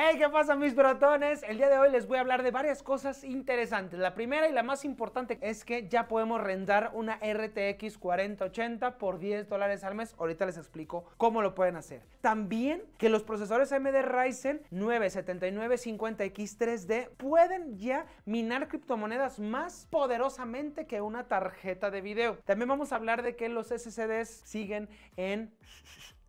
Hey, ¿qué pasa mis brotones? El día de hoy les voy a hablar de varias cosas interesantes. La primera y la más importante es que ya podemos rentar una RTX 4080 por 10 dólares al mes. Ahorita les explico cómo lo pueden hacer. También que los procesadores AMD Ryzen 9 7950X3D pueden ya minar criptomonedas más poderosamente que una tarjeta de video. También vamos a hablar de que los SSDs siguen en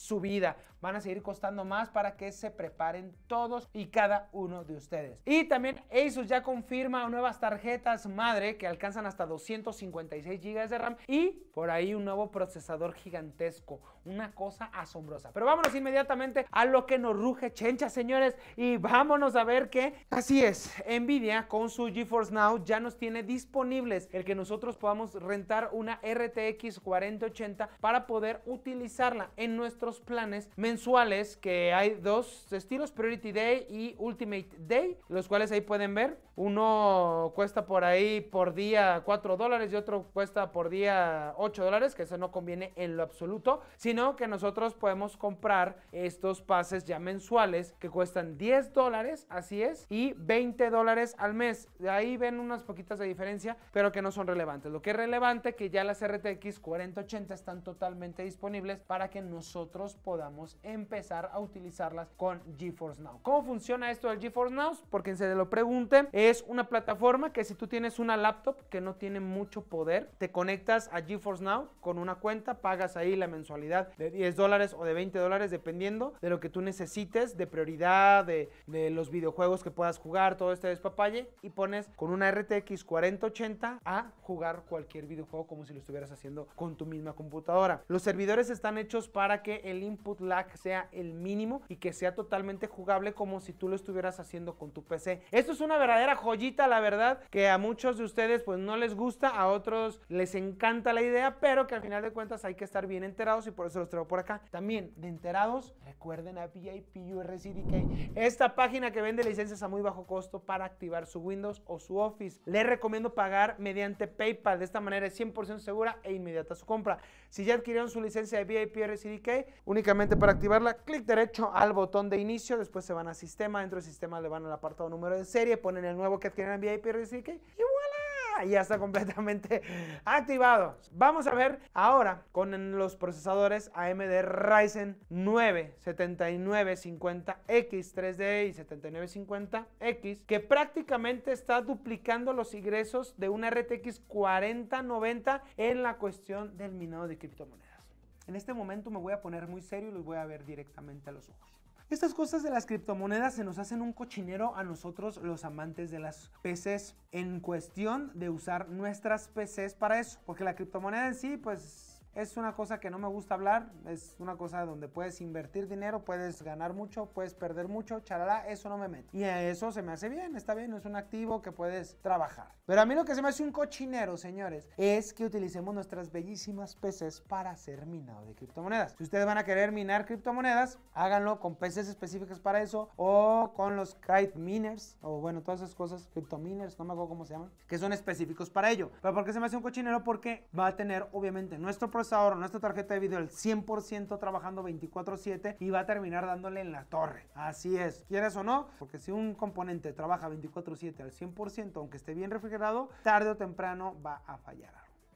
su vida van a seguir costando más para que se preparen todos y cada uno de ustedes. Y también Asus ya confirma nuevas tarjetas madre que alcanzan hasta 256 GB de RAM y por ahí un nuevo procesador gigantesco, una cosa asombrosa. Pero vámonos inmediatamente a lo que nos ruge chencha, señores, y vámonos a ver que así es, Nvidia con su GeForce Now ya nos tiene disponibles el que nosotros podamos rentar una RTX 4080 para poder utilizarla en nuestros planes mensuales que hay dos estilos, Priority Day y Ultimate Day, los cuales ahí pueden ver. Uno cuesta por ahí por día 4 dólares y otro cuesta por día 8 dólares, que eso no conviene en lo absoluto, sino que nosotros podemos comprar estos pases ya mensuales que cuestan 10 dólares, así es, y 20 dólares al mes. De ahí ven unas poquitas de diferencia, pero que no son relevantes. Lo que es relevante que ya las RTX 4080 están totalmente disponibles para que nosotros podamos empezar a utilizarlas con GeForce Now. ¿Cómo funciona esto del GeForce Now? Porque se lo pregunte, es una plataforma que si tú tienes una laptop que no tiene mucho poder, te conectas a GeForce Now con una cuenta, pagas ahí la mensualidad de 10 dólares o de 20 dólares dependiendo de lo que tú necesites, de prioridad, de, de los videojuegos que puedas jugar, todo este despapalle y pones con una RTX 4080 a jugar cualquier videojuego como si lo estuvieras haciendo con tu misma computadora. Los servidores están hechos para que el input lag sea el mínimo y que sea totalmente jugable como si tú lo estuvieras haciendo con tu PC. Esto es una verdadera joyita, la verdad, que a muchos de ustedes pues no les gusta, a otros les encanta la idea, pero que al final de cuentas hay que estar bien enterados y por los traigo por acá. También de enterados, recuerden a VIP URCDK, esta página que vende licencias a muy bajo costo para activar su Windows o su Office. Les recomiendo pagar mediante PayPal, de esta manera es 100% segura e inmediata su compra. Si ya adquirieron su licencia de VIP únicamente para activarla, clic derecho al botón de inicio, después se van a sistema, dentro del sistema le van al apartado número de serie, ponen el nuevo que adquieren en VIP voilà, ya está completamente activado. Vamos a ver ahora con los procesadores AMD Ryzen 9 7950X 3D y 7950X que prácticamente está duplicando los ingresos de una RTX 4090 en la cuestión del minado de criptomonedas. En este momento me voy a poner muy serio y los voy a ver directamente a los ojos. Estas cosas de las criptomonedas se nos hacen un cochinero a nosotros los amantes de las PCs en cuestión de usar nuestras PCs para eso, porque la criptomoneda en sí pues es una cosa que no me gusta hablar, es una cosa donde puedes invertir dinero, puedes ganar mucho, puedes perder mucho, charalá, eso no me mete. Y eso se me hace bien, está bien, es un activo que puedes trabajar. Pero a mí lo que se me hace un cochinero, señores, es que utilicemos nuestras bellísimas PCs para hacer minado de criptomonedas. Si ustedes van a querer minar criptomonedas, háganlo con PCs específicas para eso o con los kite miners o bueno, todas esas cosas, criptominers, no me acuerdo cómo se llaman, que son específicos para ello. Pero ¿por qué se me hace un cochinero? Porque va a tener obviamente nuestro procesador, nuestra tarjeta de video el 100% trabajando 24/7 y va a terminar dándole en la torre. Así es, quieres o no, porque si un componente trabaja 24/7 al 100%, aunque esté bien refrigerado, tarde o temprano va a fallar.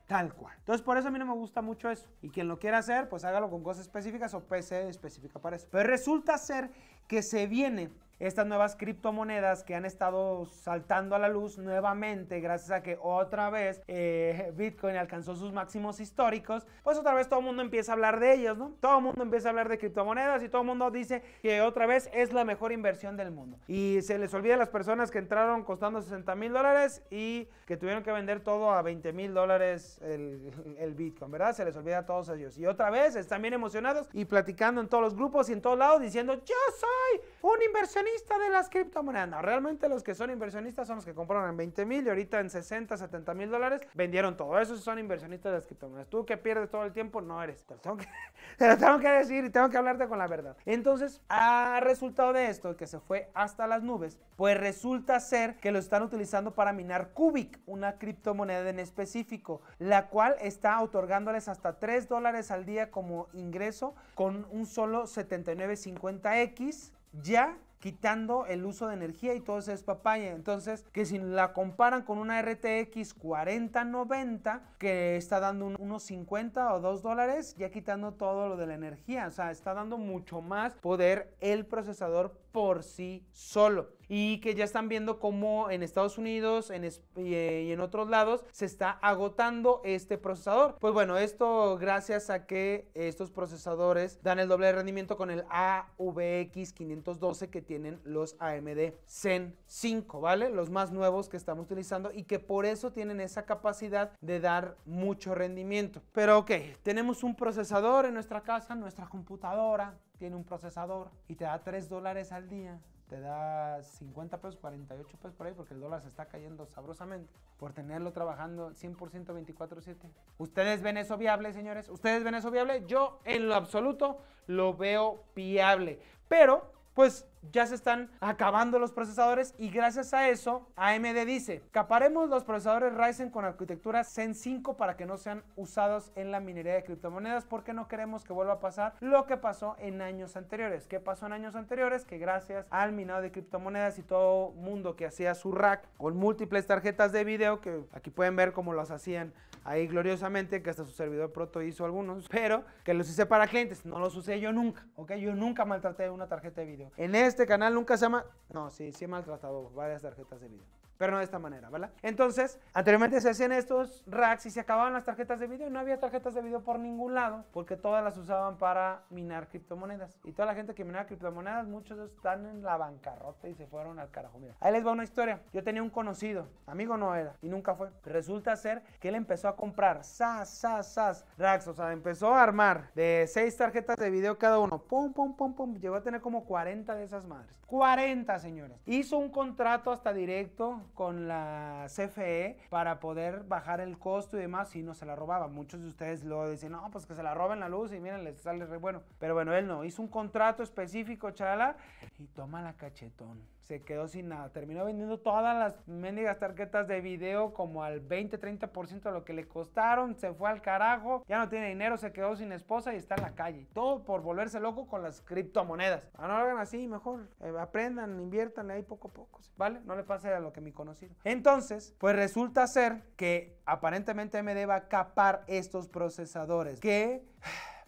Tal cual. Entonces, por eso a mí no me gusta mucho eso. Y quien lo quiera hacer, pues hágalo con cosas específicas o PC específica para eso. Pero resulta ser que se viene estas nuevas criptomonedas que han estado saltando a la luz nuevamente gracias a que otra vez eh, Bitcoin alcanzó sus máximos históricos, pues otra vez todo el mundo empieza a hablar de ellos, ¿no? Todo el mundo empieza a hablar de criptomonedas y todo el mundo dice que otra vez es la mejor inversión del mundo. Y se les olvida a las personas que entraron costando 60 mil dólares y que tuvieron que vender todo a 20 mil dólares el, el Bitcoin, ¿verdad? Se les olvida a todos ellos. Y otra vez están bien emocionados y platicando en todos los grupos y en todos lados diciendo, yo soy un inversionista de las criptomonedas. No, realmente los que son inversionistas son los que compraron en 20 mil y ahorita en 60, 70 mil dólares vendieron todo. Esos son inversionistas de las criptomonedas. Tú que pierdes todo el tiempo no eres. Te lo tengo que, te lo tengo que decir y tengo que hablarte con la verdad. Entonces, a resultado de esto, que se fue hasta las nubes, pues resulta ser que lo están utilizando para minar Cubic, una criptomoneda en específico, la cual está otorgándoles hasta 3 dólares al día como ingreso con un solo 7950X ya quitando el uso de energía y todo ese es papaya. Entonces, que si la comparan con una RTX 4090 que está dando unos 50 o 2 dólares, ya quitando todo lo de la energía. O sea, está dando mucho más poder el procesador por sí solo y que ya están viendo cómo en Estados Unidos en y en otros lados se está agotando este procesador. Pues bueno, esto gracias a que estos procesadores dan el doble de rendimiento con el AVX 512 que tienen los AMD Zen 5, ¿vale? Los más nuevos que estamos utilizando y que por eso tienen esa capacidad de dar mucho rendimiento. Pero ok, tenemos un procesador en nuestra casa, nuestra computadora tiene un procesador y te da 3 dólares al día te da 50 pesos, 48 pesos por ahí, porque el dólar se está cayendo sabrosamente, por tenerlo trabajando 100% 24/7. ¿Ustedes ven eso viable, señores? ¿Ustedes ven eso viable? Yo en lo absoluto lo veo viable, pero pues ya se están acabando los procesadores y gracias a eso AMD dice, caparemos los procesadores Ryzen con arquitectura Zen 5 para que no sean usados en la minería de criptomonedas porque no queremos que vuelva a pasar lo que pasó en años anteriores. ¿Qué pasó en años anteriores? Que gracias al minado de criptomonedas y todo mundo que hacía su rack con múltiples tarjetas de video, que aquí pueden ver cómo los hacían ahí gloriosamente, que hasta su servidor proto hizo algunos, pero que los hice para clientes, no los usé yo nunca, ¿ok? Yo nunca maltraté una tarjeta de video. En este canal nunca se llama, no, sí, sí he maltratado varias tarjetas de video pero no de esta manera, ¿verdad? Entonces, anteriormente se hacían estos racks y se acababan las tarjetas de video no había tarjetas de video por ningún lado porque todas las usaban para minar criptomonedas. Y toda la gente que minaba criptomonedas, muchos están en la bancarrota y se fueron al carajo. Mira, ahí les va una historia. Yo tenía un conocido, amigo no era y nunca fue. Resulta ser que él empezó a comprar sas, sas, sas racks, o sea, empezó a armar de seis tarjetas de video cada uno. Pum, pum, pum, pum. Llegó a tener como 40 de esas madres. 40, señores. Hizo un contrato hasta directo con la CFE para poder bajar el costo y demás y no se la robaba. Muchos de ustedes lo dicen, no, pues que se la roben la luz y miren, les sale re bueno. Pero bueno, él no, hizo un contrato específico, chala, y toma la cachetón se quedó sin nada. Terminó vendiendo todas las mendigas tarjetas de video como al 20-30% de lo que le costaron. Se fue al carajo, ya no tiene dinero, se quedó sin esposa y está en la calle. Todo por volverse loco con las criptomonedas. Ah, no lo hagan así, mejor eh, aprendan, inviertan ahí poco a poco, ¿vale? No le pase a lo que mi conocido. Entonces, pues resulta ser que aparentemente MD va a capar estos procesadores que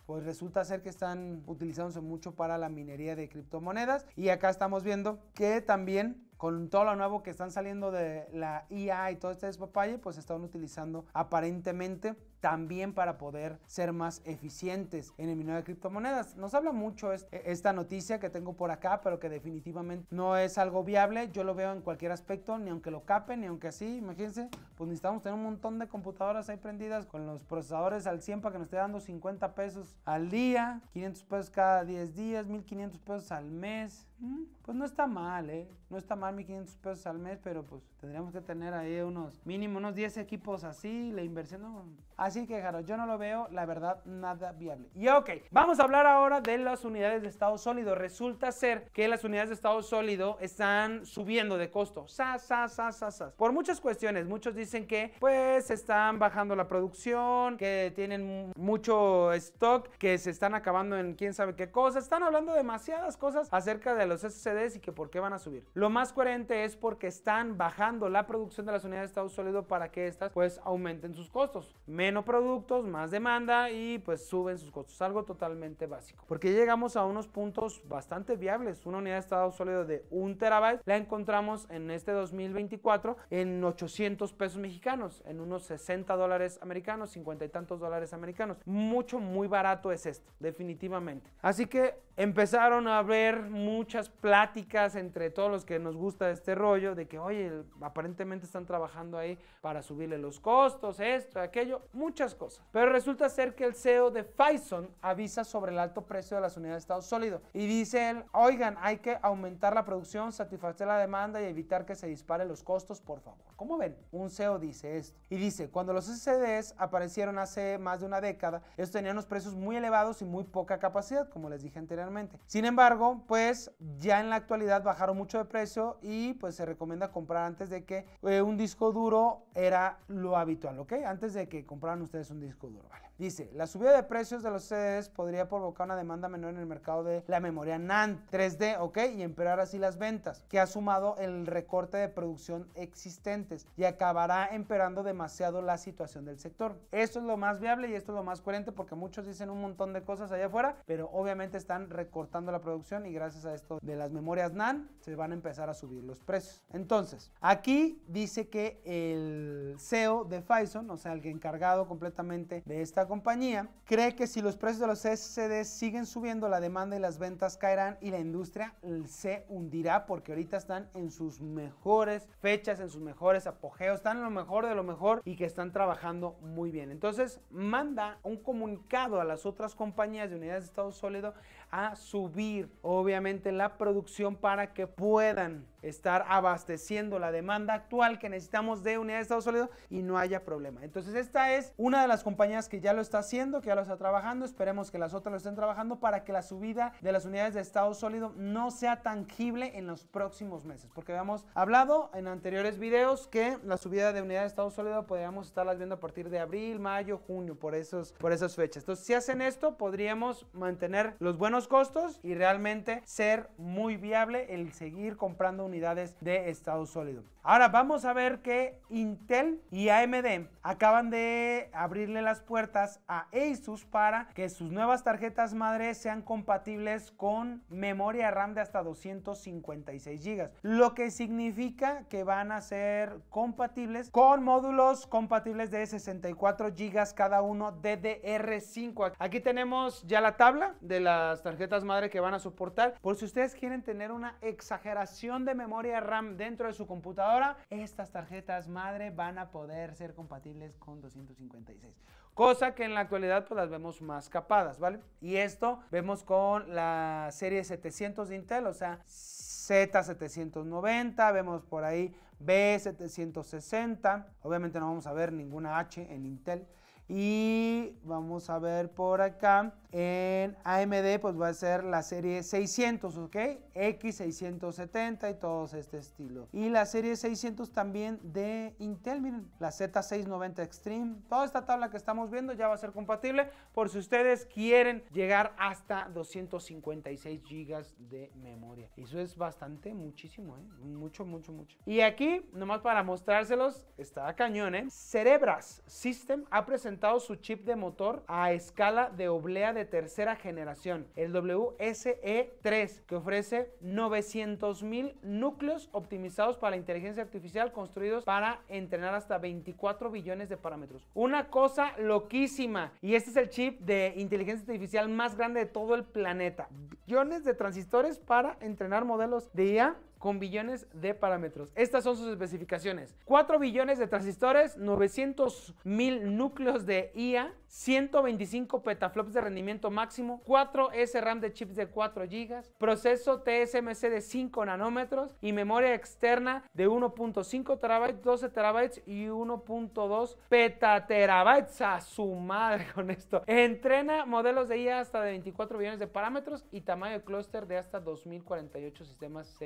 pues resulta ser que están utilizándose mucho para la minería de criptomonedas. Y acá estamos viendo que también con todo lo nuevo que están saliendo de la IA y todo este despapalle, pues están utilizando aparentemente también para poder ser más eficientes en el minado de criptomonedas. Nos habla mucho esta noticia que tengo por acá, pero que definitivamente no es algo viable. Yo lo veo en cualquier aspecto, ni aunque lo capen, ni aunque así, imagínense, pues necesitamos tener un montón de computadoras ahí prendidas con los procesadores al 100 para que nos esté dando 50 pesos al día, 500 pesos cada 10 días, 1500 pesos al mes. Mm, pues no está mal, ¿eh? No está mal 1500 pesos al mes, pero pues tendríamos que tener ahí unos mínimo unos 10 equipos así, la inversión no. Así que, Jaro, yo no lo veo, la verdad, nada viable. Y ok, vamos a hablar ahora de las unidades de estado sólido. Resulta ser que las unidades de estado sólido están subiendo de costo. Sa, sa, sa, sa, sa. Por muchas cuestiones, muchos dicen que pues están bajando la producción, que tienen mucho stock, que se están acabando en quién sabe qué cosas. Están hablando demasiadas cosas acerca de los SSDs y que por qué van a subir. Lo más coherente es porque están bajando la producción de las unidades de estado sólido para que estas pues aumenten sus costos. Menos productos, más demanda y pues suben sus costos. Algo totalmente básico. Porque llegamos a unos puntos bastante viables. Una unidad de estado sólido de un terabyte la encontramos en este 2024 en 800 pesos mexicanos, en unos 60 dólares americanos, 50 y tantos dólares americanos. Mucho, muy barato es esto, definitivamente. Así que empezaron a haber muchas pláticas entre todos los que nos gusta este rollo de que, oye, aparentemente están trabajando ahí para subirle los costos, esto, aquello, muchas cosas. Pero resulta ser que el CEO de Phison avisa sobre el alto precio de las unidades de estado sólido y dice él, oigan, hay que aumentar la producción, satisfacer la demanda y evitar que se disparen los costos, por favor. ¿Cómo ven? Un CEO dice esto. Y dice, cuando los SSDs aparecieron hace más de una década, estos tenían unos precios muy elevados y muy poca capacidad, como les dije anteriormente sin embargo, pues ya en la actualidad bajaron mucho de precio y pues se recomienda comprar antes de que eh, un disco duro era lo habitual, ¿ok? Antes de que compraran ustedes un disco duro. Vale. Dice, la subida de precios de los CDs podría provocar una demanda menor en el mercado de la memoria NAND 3D, ¿ok? Y empeorar así las ventas, que ha sumado el recorte de producción existentes y acabará empeorando demasiado la situación del sector. Esto es lo más viable y esto es lo más coherente porque muchos dicen un montón de cosas allá afuera, pero obviamente están recortando la producción y gracias a esto de las memorias NAND se van a empezar a subir los precios. Entonces, aquí dice que el CEO de Phison, o sea, el encargado completamente de esta compañía, cree que si los precios de los SSD siguen subiendo, la demanda y las ventas caerán y la industria se hundirá porque ahorita están en sus mejores fechas, en sus mejores apogeos, están en lo mejor de lo mejor y que están trabajando muy bien. Entonces, manda un comunicado a las otras compañías de unidades de estado sólido a subir obviamente la producción para que puedan estar abasteciendo la demanda actual que necesitamos de unidades de estado sólido y no haya problema. Entonces esta es una de las compañías que ya lo está haciendo, que ya lo está trabajando. Esperemos que las otras lo estén trabajando para que la subida de las unidades de estado sólido no sea tangible en los próximos meses. Porque habíamos hablado en anteriores videos que la subida de unidades de estado sólido podríamos estarlas viendo a partir de abril, mayo, junio, por, esos, por esas fechas. Entonces si hacen esto podríamos mantener los buenos costos y realmente ser muy viable el seguir comprando unidades de estado sólido. Ahora vamos a ver que Intel y AMD acaban de abrirle las puertas a Asus para que sus nuevas tarjetas madre sean compatibles con memoria RAM de hasta 256 GB, lo que significa que van a ser compatibles con módulos compatibles de 64 GB cada uno DDR5. Aquí tenemos ya la tabla de las tarjetas madre que van a soportar. Por si ustedes quieren tener una exageración de memoria RAM dentro de su computadora, estas tarjetas madre van a poder ser compatibles con 256. Cosa que en la actualidad pues las vemos más capadas, ¿vale? Y esto vemos con la serie 700 de Intel, o sea, Z790, vemos por ahí B760, obviamente no vamos a ver ninguna H en Intel. Y vamos a ver por acá en AMD pues va a ser la serie 600, ¿ok? X670 y todos este estilo. Y la serie 600 también de Intel, miren, la Z690 Extreme. Toda esta tabla que estamos viendo ya va a ser compatible por si ustedes quieren llegar hasta 256 GB de memoria. Eso es bastante, muchísimo, ¿eh? Mucho, mucho, mucho. Y aquí, nomás para mostrárselos, está cañón, ¿eh? Cerebras System ha presentado su chip de motor a escala de oblea de tercera generación, el WSE3, que ofrece 900 mil núcleos optimizados para la inteligencia artificial construidos para entrenar hasta 24 billones de parámetros. Una cosa loquísima. Y este es el chip de inteligencia artificial más grande de todo el planeta. Billones de transistores para entrenar modelos de IA con billones de parámetros. Estas son sus especificaciones. 4 billones de transistores, 900 mil núcleos de IA, 125 petaflops de rendimiento máximo, 4 SRAM de chips de 4 GB, proceso TSMC de 5 nanómetros y memoria externa de 1.5 terabytes, 12 terabytes y 1.2 petaterabytes. A su madre con esto. Entrena modelos de IA hasta de 24 billones de parámetros y tamaño de clúster de hasta 2048 sistemas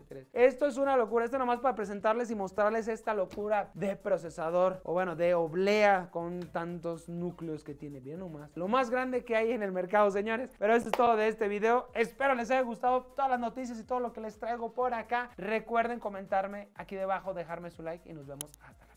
CS3. Esto es una locura. Esto nomás para presentarles y mostrarles esta locura de procesador o bueno, de oblea con tantos núcleos que tiene, bien nomás. Lo más grande que hay en el mercado, señores. Pero esto es todo de este video. Espero les haya gustado todas las noticias y todo lo que les traigo por acá. Recuerden comentarme aquí debajo, dejarme su like y nos vemos hasta